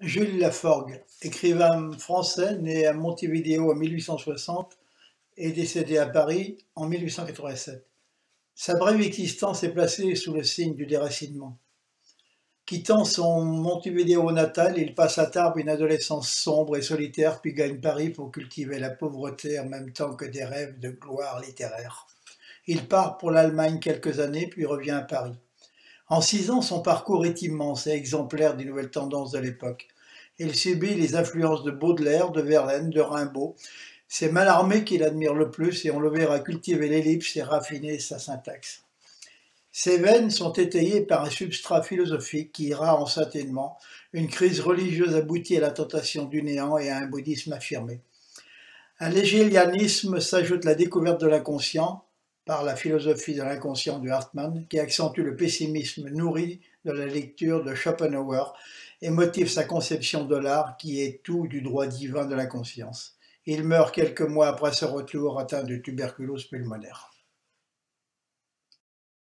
Jules Laforgue, écrivain français né à Montevideo en 1860 et décédé à Paris en 1887. Sa brève existence est placée sous le signe du déracinement. Quittant son Montevideo natal, il passe à Tarbes une adolescence sombre et solitaire, puis gagne Paris pour cultiver la pauvreté en même temps que des rêves de gloire littéraire. Il part pour l'Allemagne quelques années, puis revient à Paris. En six ans, son parcours est immense et exemplaire des nouvelles tendances de l'époque. Il subit les influences de Baudelaire, de Verlaine, de Rimbaud. C'est Mallarmé qu'il admire le plus et on le verra cultiver l'ellipse et raffiner sa syntaxe. Ses veines sont étayées par un substrat philosophique qui ira en s'atténuant. Une crise religieuse aboutit à la tentation du néant et à un bouddhisme affirmé. À l'hégélianisme s'ajoute la découverte de l'inconscient, par la philosophie de l'inconscient de Hartmann, qui accentue le pessimisme nourri de la lecture de Schopenhauer et motive sa conception de l'art qui est tout du droit divin de la conscience. Il meurt quelques mois après ce retour atteint de tuberculose pulmonaire.